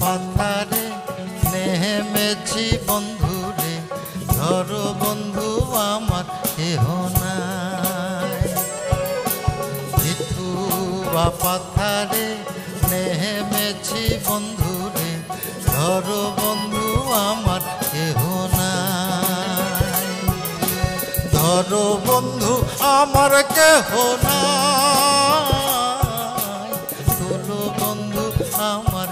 পাথারে নেমেছি বন্ধুরে, ধরো বন্ধু আমার, কেহ নাই। ভিতুয়া পাথারে নেমেছি বন্ধুরে, ধরো বন্ধু আমার, কেহ নাই। ধরো বন্ধু আমার, কেহ নাই। বন্ধু আমার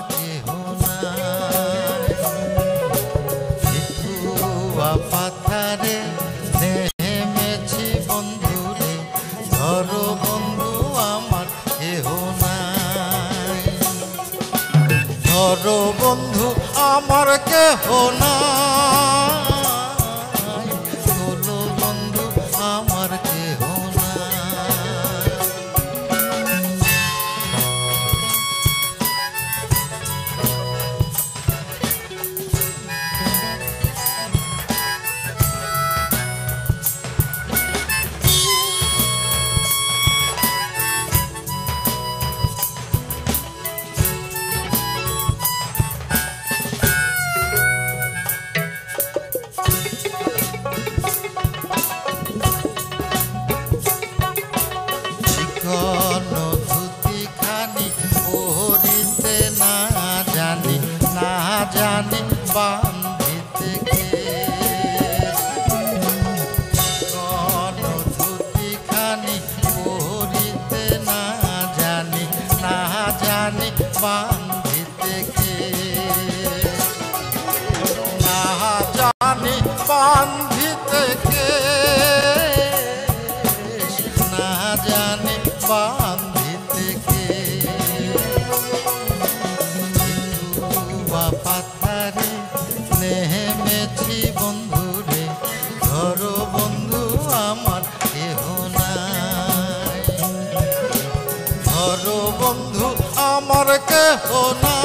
ধরো বন্ধু আমার কেহ নাই জানি বান্ধিতে কে? চিকন ধুতি খানি পরিতে না জানি না জানি বান্ধিতে না জানি বান্ধিতে না জানি বান্ধিতে আমার কেহ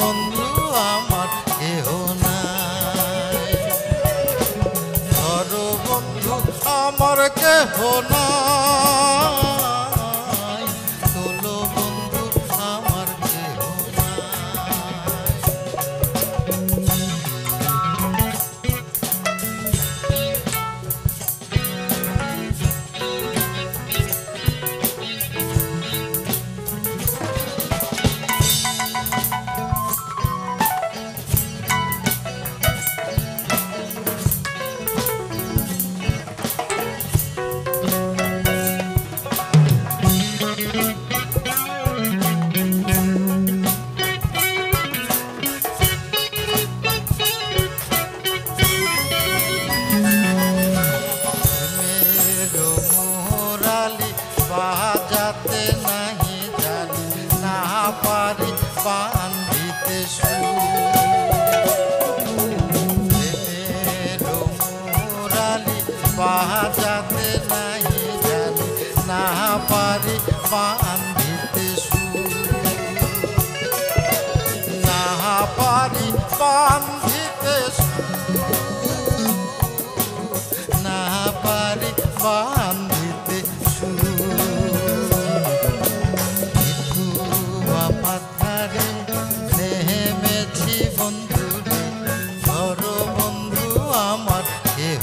বন্ধু আমার কেহ নাই। ধরো বন্ধু আমার কেহ নাই। বান্ধিতে নাহা পারি বান্ধিতে নাহা পারি বান্ধিতে সুয়া পাথারে নেমেছি বন্ধু ধর বন্ধু আমার কেহ